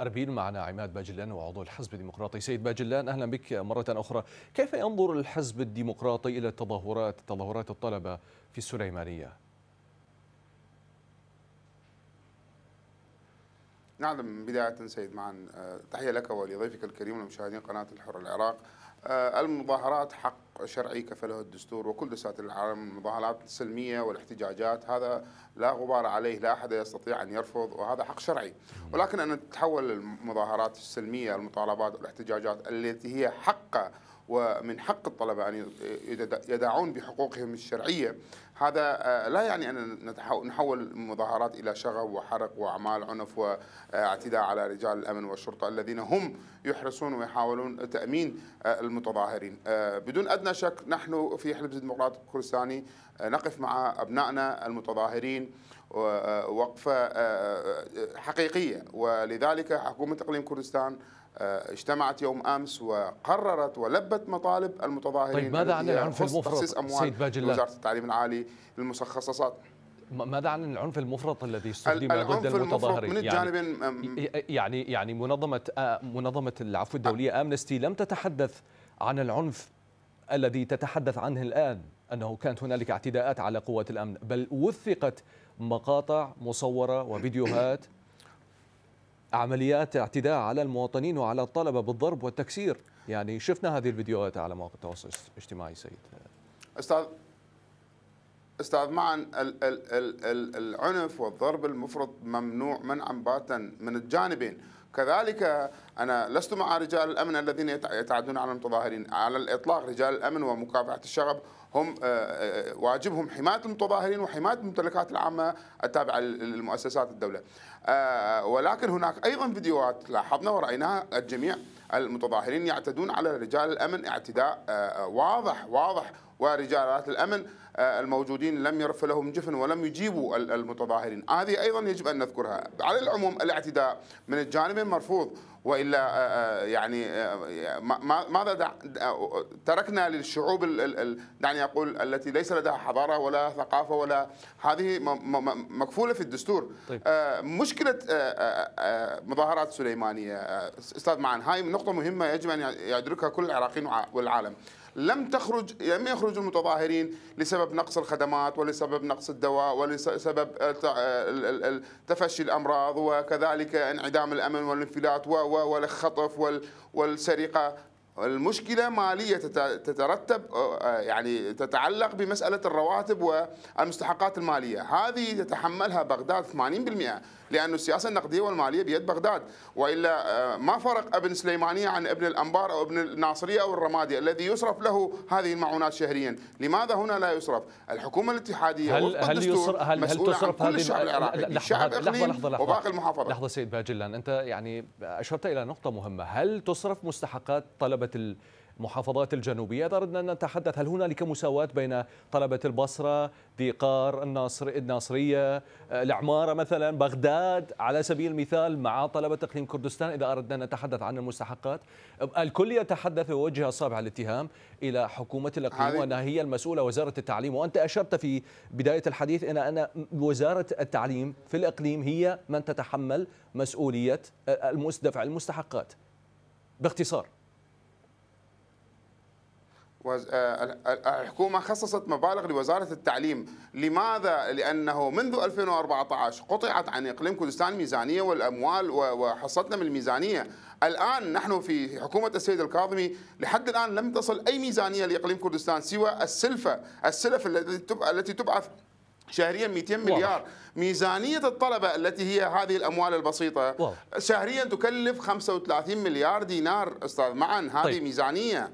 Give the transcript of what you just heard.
أربيل معنا عماد باجلان وعضو الحزب الديمقراطي. سيد باجلان أهلا بك مرة أخرى. كيف ينظر الحزب الديمقراطي إلى التظاهرات تظاهرات الطلبة في السليمانية؟ نعلم بداية سيد معا تحية لك ولضيفك الكريم ومشاهدين قناة الحر العراق. المظاهرات حق شرعي كفله الدستور وكل دساتير العالم المظاهرات السلمية والاحتجاجات هذا لا غبار عليه لا أحد يستطيع أن يرفض وهذا حق شرعي. ولكن أن تتحول المظاهرات السلمية المطالبات والاحتجاجات التي هي حق ومن حق الطلبة أن يدعون بحقوقهم الشرعية هذا لا يعني أن نحول المظاهرات إلى شغب وحرق وأعمال عنف واعتداء على رجال الأمن والشرطة الذين هم يحرصون ويحاولون تأمين المتظاهرين. بدون أدنى شك نحن في حزب الديمقراطي الكردستاني نقف مع أبنائنا المتظاهرين وقفة حقيقية. ولذلك حكومة إقليم كردستان اجتمعت يوم أمس وقررت ولبت مطالب المتظاهرين طيب ماذا عن العنف المفرط؟ سيد باجلان وزارة التعليم العالي للمخصصات ماذا عن العنف المفرط الذي استخدم ضد المتظاهرين؟ من الجانبين يعني يعني يعني منظمة منظمة العفو الدولية امنستي لم تتحدث عن العنف الذي تتحدث عنه الآن أنه كانت هنالك اعتداءات على قوات الأمن بل وثقت مقاطع مصورة وفيديوهات عمليات اعتداء على المواطنين وعلى الطلبة بالضرب والتكسير. يعني شفنا هذه الفيديوهات على مواقع التواصل الاجتماعي سيد. أستاذ أستاذ ال ال ال ال العنف والضرب المفرط ممنوع منعا باتا من الجانبين. كذلك أنا لست مع رجال الأمن الذين يتعدون على المتظاهرين على الإطلاق رجال الأمن ومكافحة الشغب هم واجبهم حماية المتظاهرين وحماية الممتلكات العامة التابعة للمؤسسات الدولة. ولكن هناك أيضا فيديوهات لاحظنا ورأيناها الجميع المتظاهرين يعتدون على رجال الأمن اعتداء واضح واضح ورجالات الأمن الموجودين لم يرف لهم جفن ولم يجيبوا المتظاهرين. هذه أيضا يجب أن نذكرها. على العموم الاعتداء من الجانبين مرفوض وإلا يعني ماذا تركنا للشعوب دعني أقول التي ليس لديها حضارة ولا ثقافة ولا هذه مكفولة في الدستور. طيب. مشكلة مظاهرات سليمانية أستاذ معن هاي نقطة مهمة يجب أن يدركها كل العراقيين والعالم. لم تخرج لم يخرج المتظاهرين لسبب نقص الخدمات ولسبب نقص الدواء ولسبب تفشي الأمراض وكذلك انعدام الأمن والانفلات والخطف والسرقة. المشكلة مالية تترتب يعني تتعلق بمسألة الرواتب والمستحقات المالية، هذه تتحملها بغداد 80% لأن السياسة النقدية والمالية بيد بغداد. وإلا ما فرق ابن سليمانية عن ابن الأنبار أو ابن الناصرية أو الرمادي الذي يصرف له هذه المعونات شهريا. لماذا هنا لا يصرف؟ الحكومة الاتحادية هل هل يصرف هل, هل تصرف هذه الشعب العراقي الشعب لحظة لحظة لحظة. وباقي المحافظات لحظة سيد باجلان أنت يعني أشرت إلى نقطة مهمة. هل تصرف مستحقات طلبة المحافظات الجنوبية. إذا أردنا أن نتحدث هل هنالك مساواة بين طلبة البصرة ذي قار الناصر الناصرية العمارة مثلا بغداد؟ على سبيل المثال مع طلبة إقليم كردستان إذا أردنا أن نتحدث عن المستحقات. الكل يتحدث ويوجه أصابع الاتهام إلى حكومة الإقليم وأنها هي المسؤولة وزارة التعليم. وأنت أشرت في بداية الحديث إن أن وزارة التعليم في الإقليم هي من تتحمل مسؤولية دفع المستحقات. باختصار. الحكومة خصصت مبالغ لوزارة التعليم. لماذا؟ لأنه منذ 2014 قطعت عن إقليم كردستان ميزانية والأموال وحصتنا من الميزانية. الآن نحن في حكومة السيد الكاظمي لحد الآن لم تصل أي ميزانية لإقليم كردستان سوى السلفة. السلف التي تبعث شهريا 200 مليار. ميزانية الطلبة التي هي هذه الأموال البسيطة شهريا تكلف 35 مليار دينار. أستاذ معا هذه طيب. ميزانية.